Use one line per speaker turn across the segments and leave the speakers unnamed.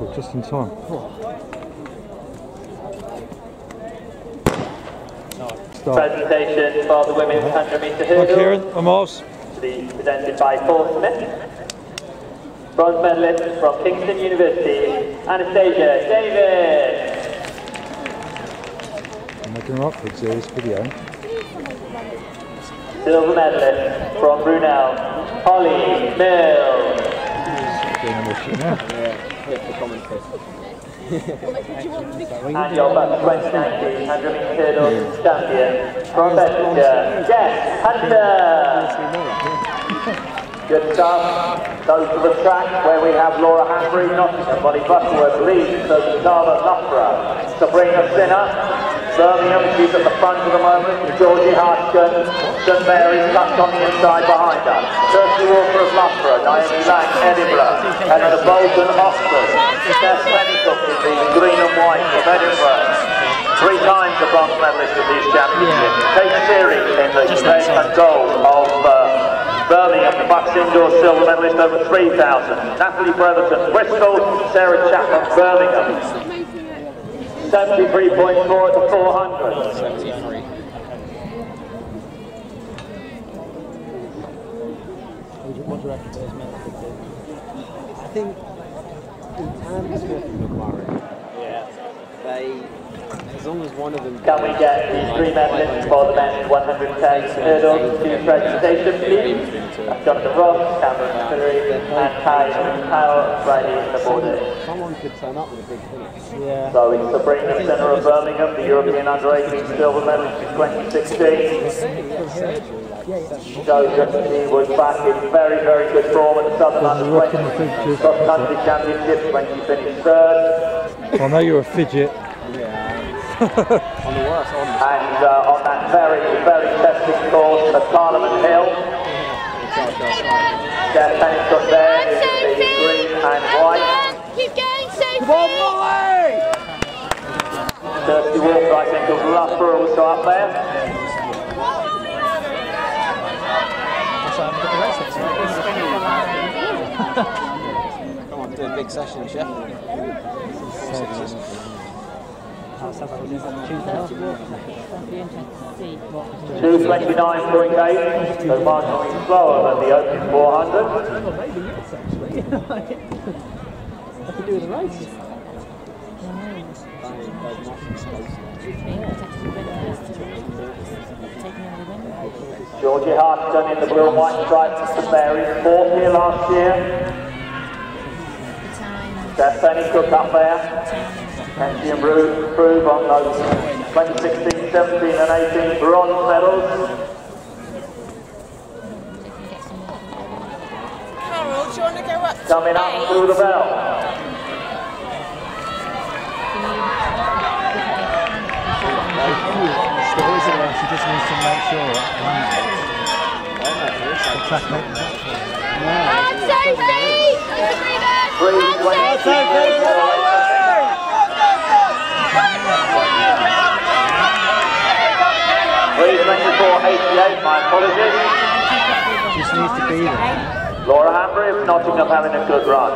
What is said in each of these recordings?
Oh, just in time. Start.
Presentation for the women's 100 metre
Hi
hurdle
Kieran, I'm Miles.
to be presented by Paul Smith. Bronze medalist from Kingston University, Anastasia David.
I'm making her upwards here, this video.
Silver medalist from Brunel, Holly Mills.
Doing a mission now.
And your BUCS 2019 100 metre hurdle champion from Bedfordshire, Jess Hunter. Good stuff. Goes to the track where we have Laura Hanbury, Nottingham, Molly Butterworth, Leeds, Sotava, Loughborough, Sabrina Sinha, Birmingham, she's at the front at the moment, Georgie Hodgson, St Mary's tucked on the inside behind her, Kirsty Walker of Loughborough, Naomi Lang, Edinburgh, Eleanor Bolton, Oxford, Steph in the green and white of Edinburgh. Three times the bronze medalist of these championships. Kate Seary in the red and gold of uh, Birmingham, the BUCS indoor silver medalist over 3,000. Natalie Brotherton, Bristol, Sarah Chapman, Birmingham. 73.4 to 400.
What do you reckon those men could do? I think in Smith and McLaren, yeah, they, as long as one of them
Can we get the three medalists for the men's 100k hurdle to presentation, please? That's Jonathan Ross, Cameron Hillary, and Kyle, Kyle Riley in the border.
someone could turn up with a big finish. Yeah.
So it's Sabrina Sinha of Birmingham, the European Under-18 silver medalist in 2016. Shows that she was back in very, very good form at the Southern
rocking the
Under-20
pictures.
Cross Country Championships when she finished third.
I know you're a fidget
on the worst, on the
And uh, on that very, very testing course at Parliament Hill. Jeff Penny's got there, is the green and white.
Keep going, One
more way! Walker, I think, of Loughborough also up there.
Come on, do a big session in
229.8, so marginally slower than the open 400.
I could do the race.
Georgie Harton in the blue and white stripes to Mary, fourth here last year. Stephanie Cook up there. And she improved, improved on those 2016, 17 and 18 bronze medals.
Carol, do you want to go up to
Coming up through the bell.
She just needs to make sure. The track
And Sophie!
Three
And
twenty. Oh, Sophie! 488, my apologies.
Just needs to be there.
Laura Hambury of Nottingham having a good run.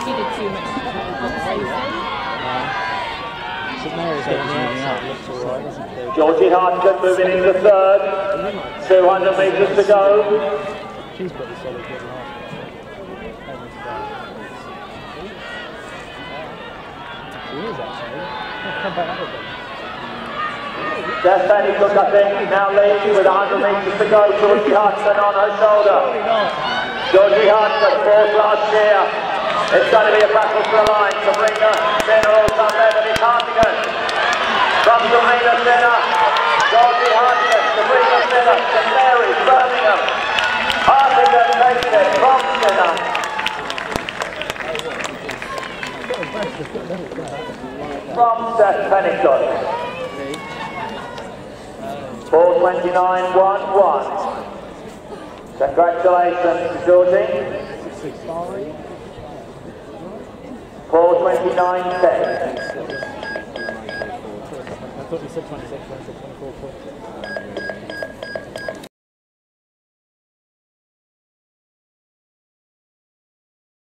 She did too much.
Georgie Hartford moving into third, 200 metres to go.
She's got a solid good. She is actually. Come back up a bit.
I think, now leading with 100 metres to go. Georgie Hartson on her shoulder. Georgie Hartson, fourth last year. It's going to be a battle for the line. Sabrina Sinha also up there, but it's Hartigan. From Sabrina Sinha, Georgie Hartson, Sabrina Sinha, St Mary's, Birmingham. Hartigan takes it from Sinha. From Steph Pennycook. 429.11. Congratulations to Georgie. 429.10.
I thought you said 26, I said 24 points.